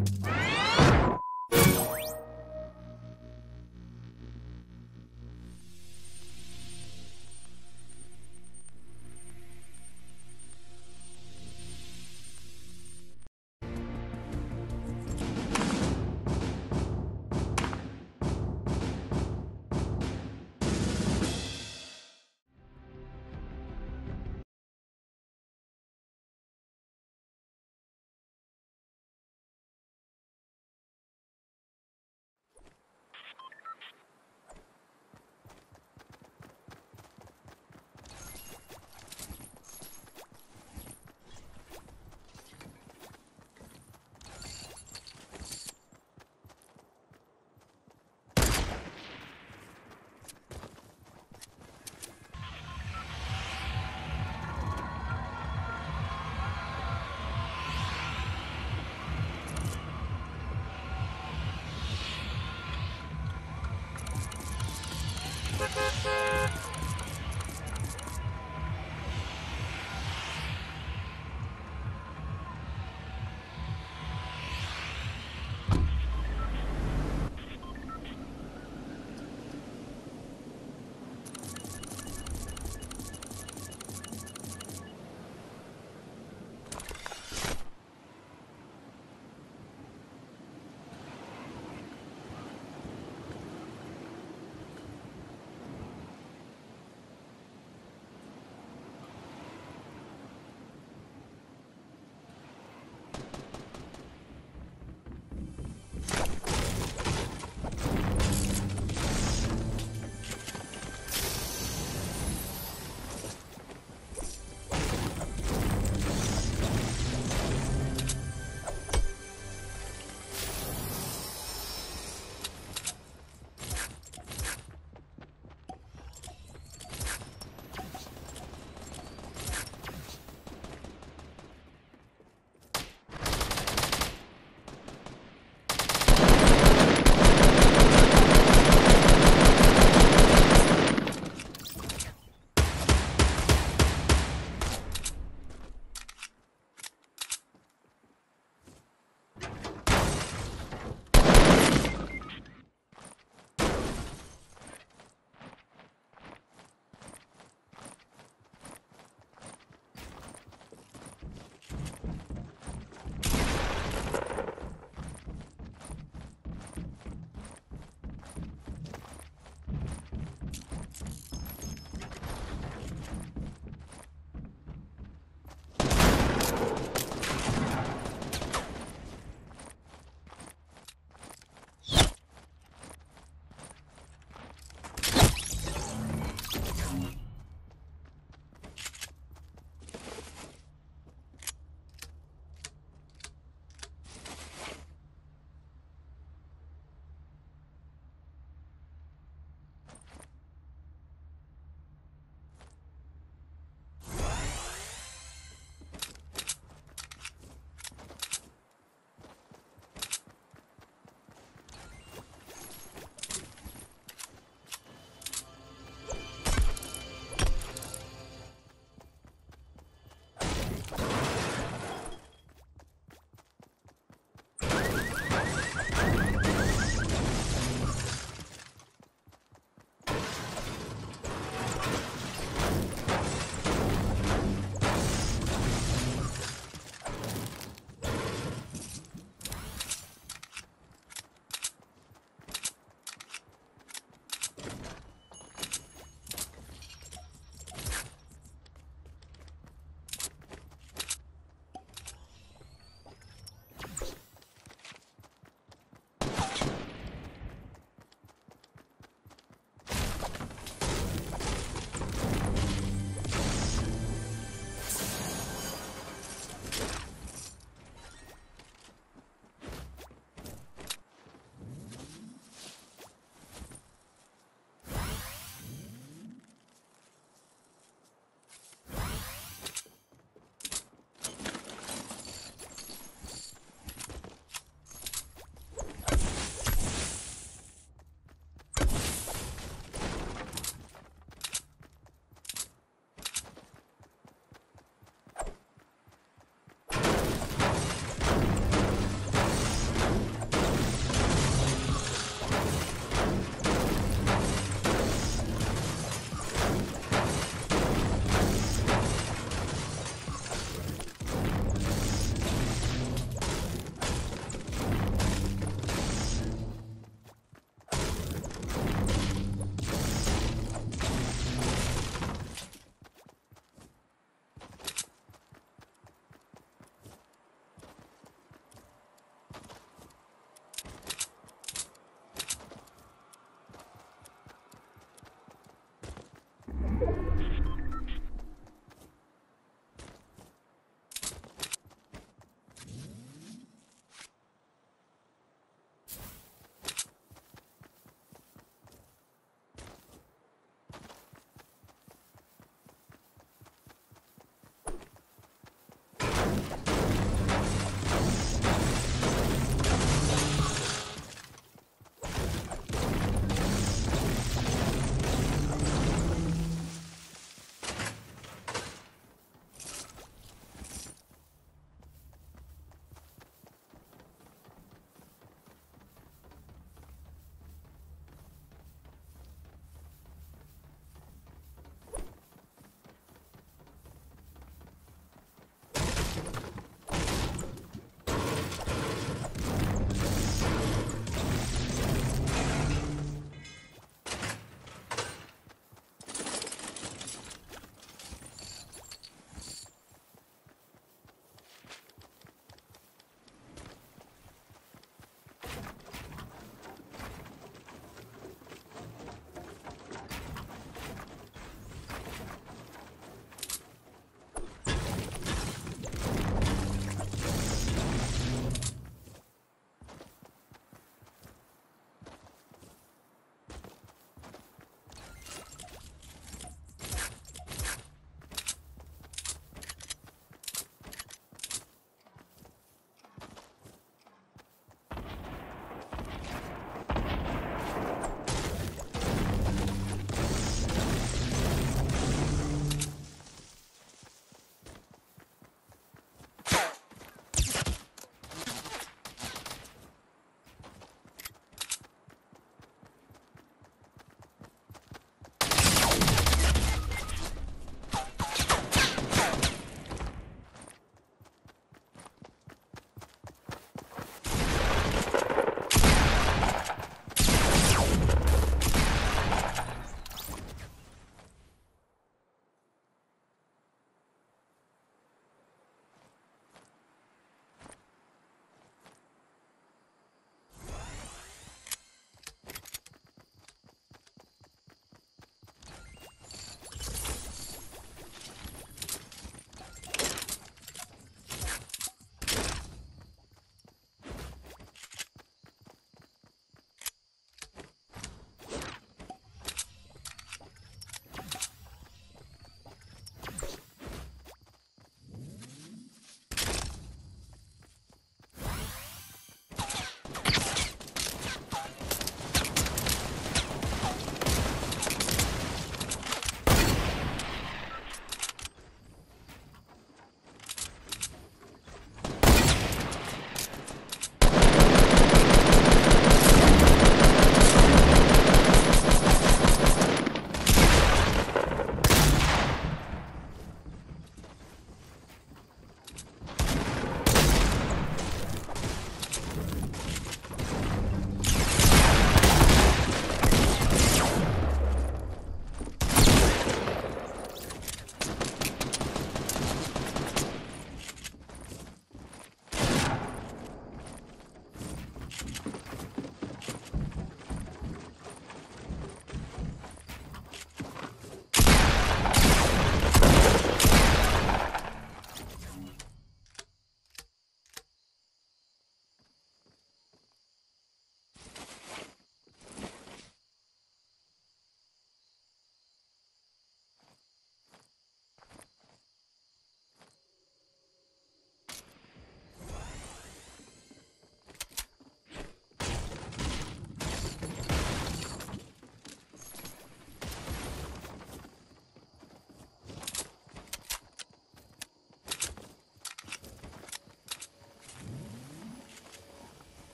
Ah!